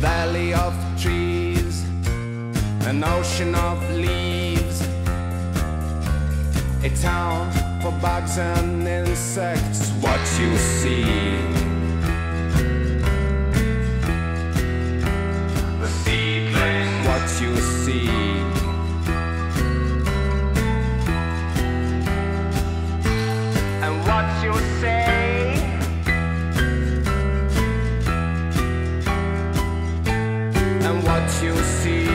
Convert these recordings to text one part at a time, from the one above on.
valley of trees, an ocean of leaves, a town for bugs and insects. What you see. The seedling. What you see. And what you say. and what you see.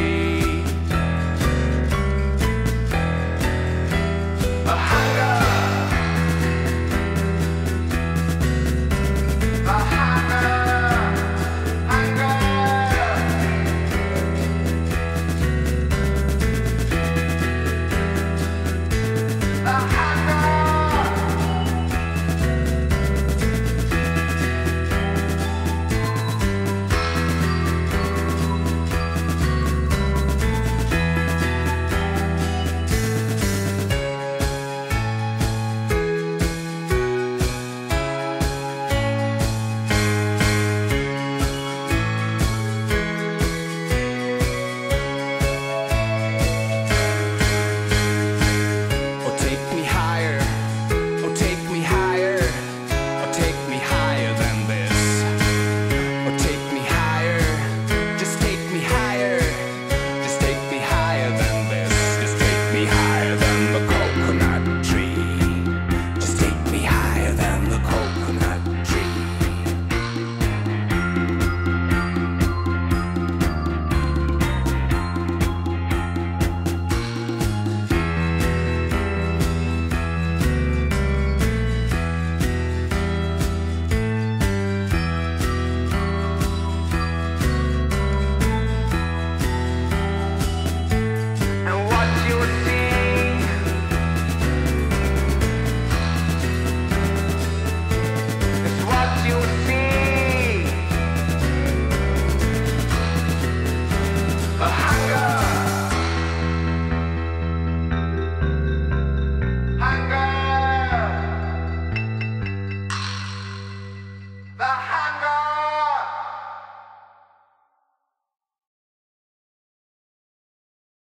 the